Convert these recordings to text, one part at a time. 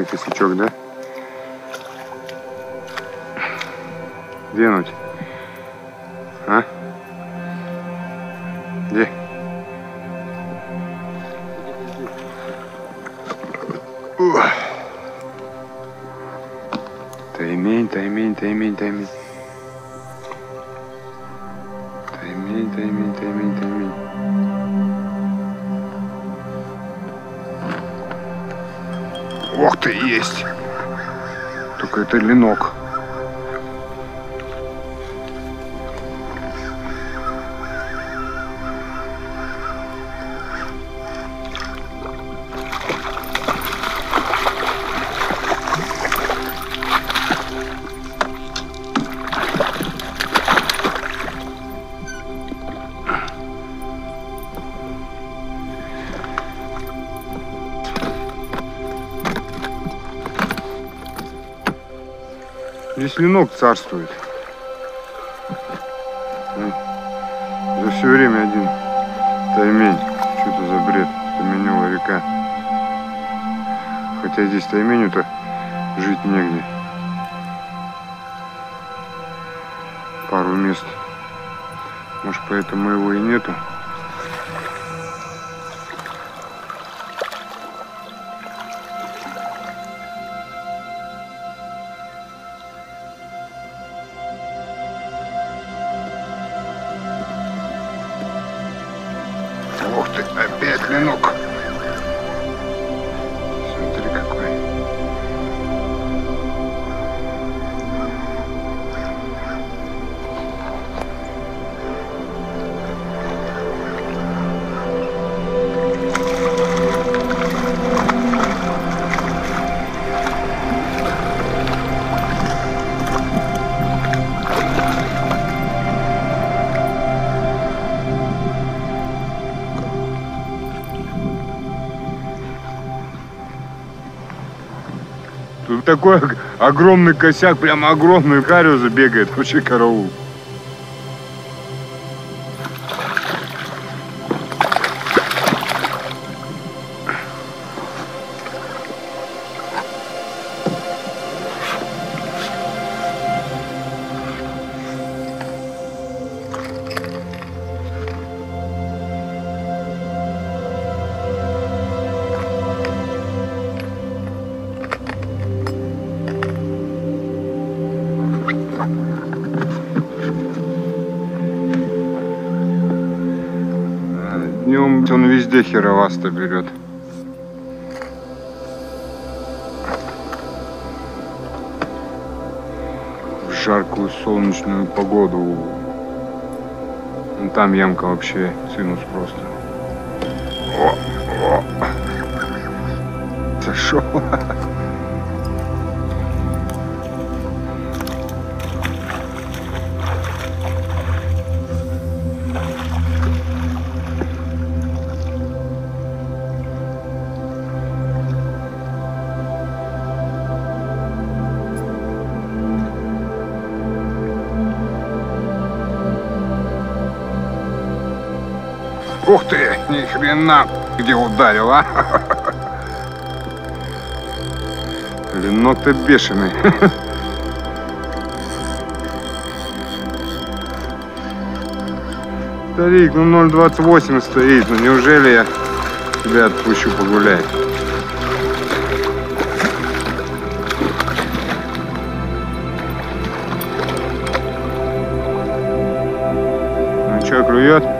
Себе косячок, да? Денуть. А? Где? Таймень, таймень, таймень. Таймень, Ох ты, есть. Только это ленок. Ленок царствует. За все время один таймень. Что это за бред? Тайменевая река. Хотя здесь тайменю-то жить негде. Пару мест. Может, поэтому его и нету. Такой ог- огромный косяк, прям огромный кариус бегает, вообще караул. Днем он везде херовасто берет. В жаркую солнечную погоду. Ну, Там ямка вообще синус просто. О, о. Зашел. Ух ты, ни хрена, где ударил, а? Ленок ты бешеный. Старик, ну 0,28 стоит, ну неужели я тебя отпущу погулять? Ну что, клюет?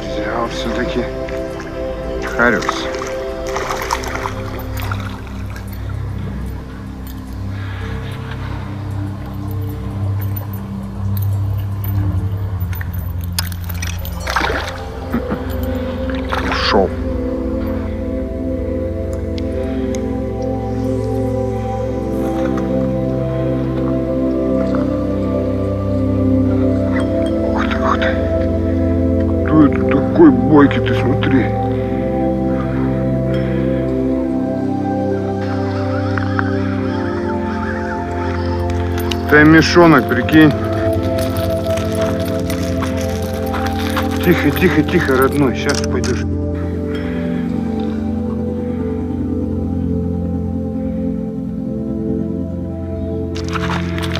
Взял все-таки Харюс. Ты смотри. Ты мешонок, прикинь. Тихо, тихо, тихо, родной. Сейчас пойдешь.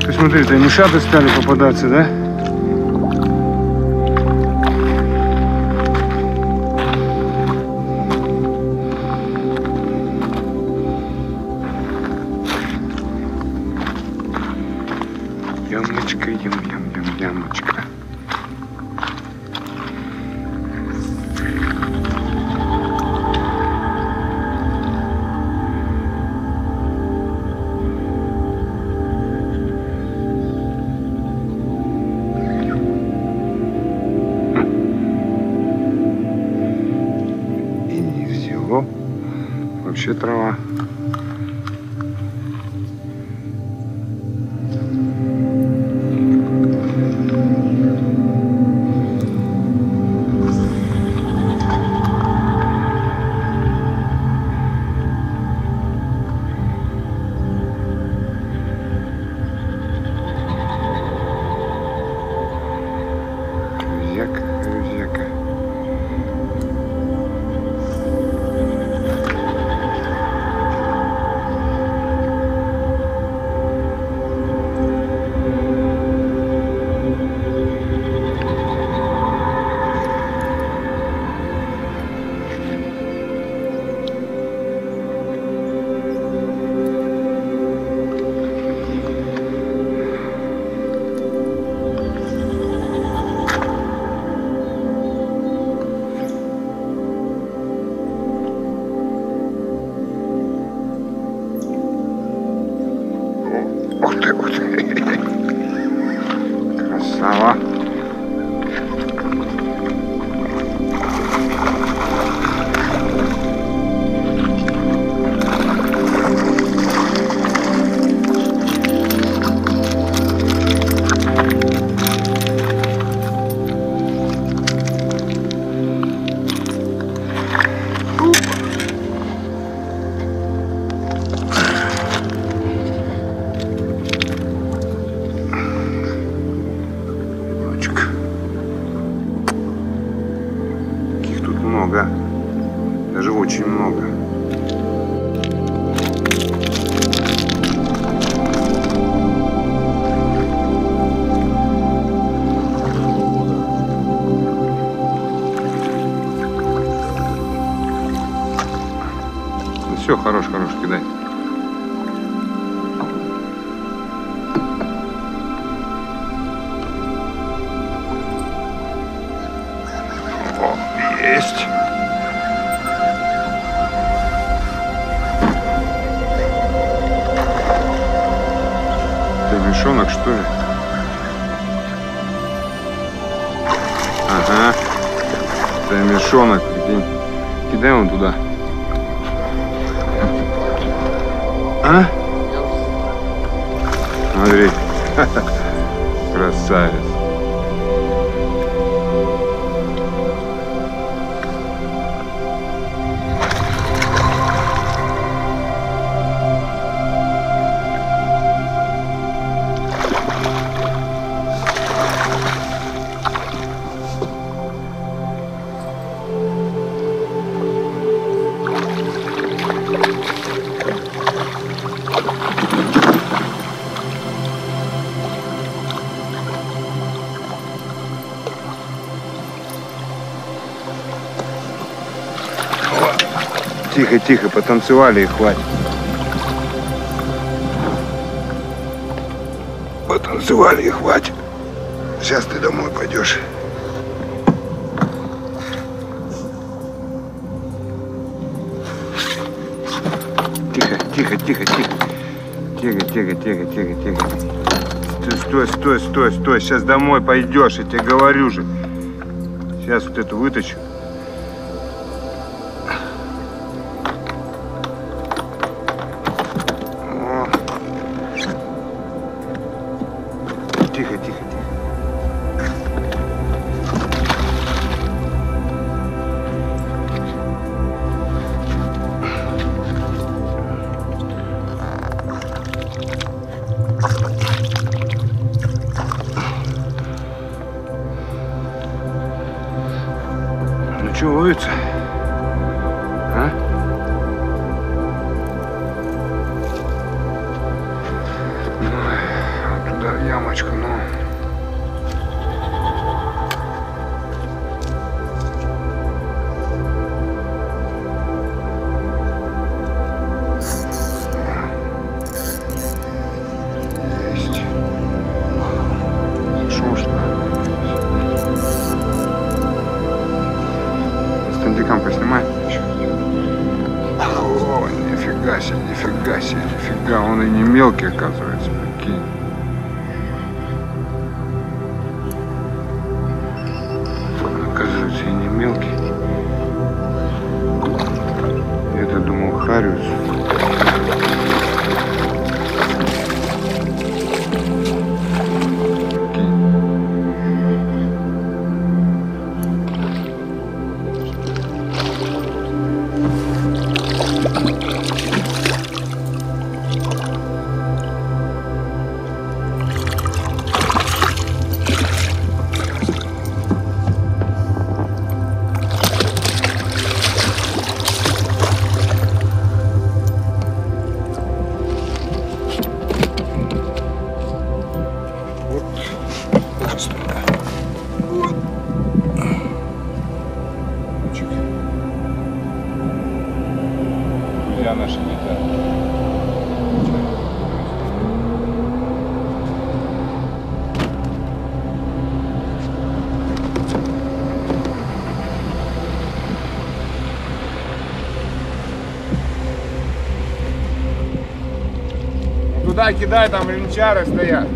Ты смотри, это мешаты стали попадаться, да? Ямочка, ям, ям, ям, ямочка. Вообще трава. Много. Ну все, хорош, Ты мешонок, что ли? Ага. Ты мешонок, прикинь. Кидай он туда. А? Смотри. Красавец. Тихо, тихо, потанцевали и хватит. Потанцевали и хватит. Сейчас ты домой пойдешь. Тихо, тихо, тихо, тихо. Тихо, тихо, тихо, тихо, тихо. Стой, стой, стой, стой. Сейчас домой пойдешь, я тебе говорю же. Сейчас вот эту вытащу. 28. И не кидай, там линчары стоят.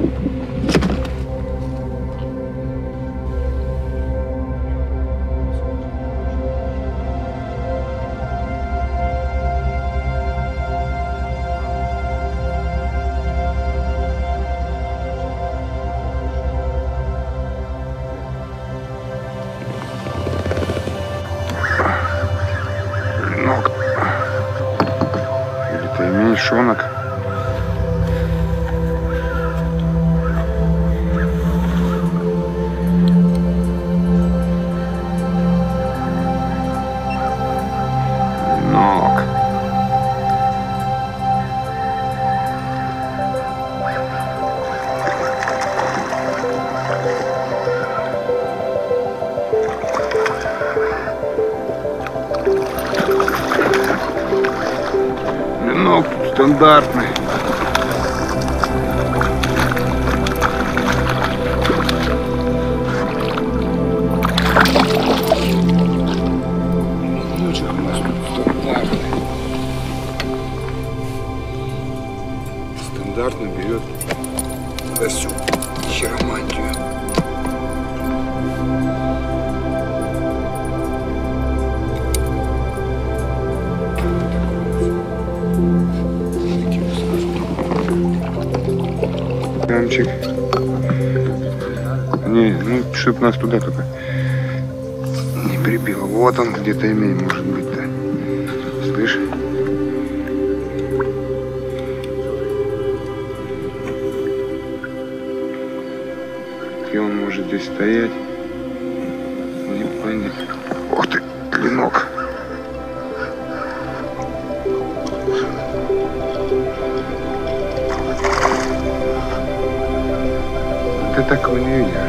Стандартный. Стандартно берет всю хиромантию. Ямчик. Не, ну, чтоб нас туда только не прибило. Вот он где-то имей, может быть-то. Слышь? Где он может здесь стоять? Не понять. Ух ты, клинок. ты такого не видела.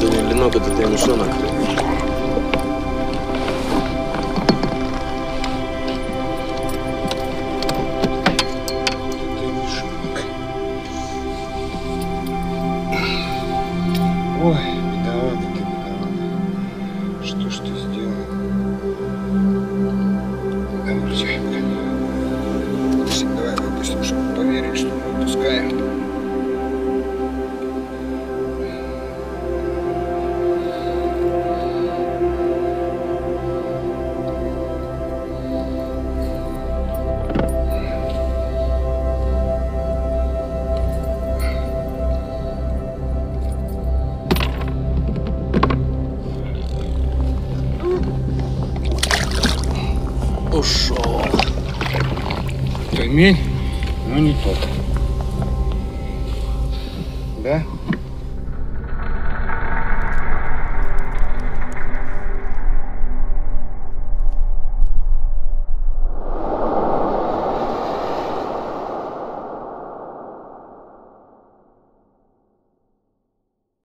Думаю, много ты там еще накрыл. 何と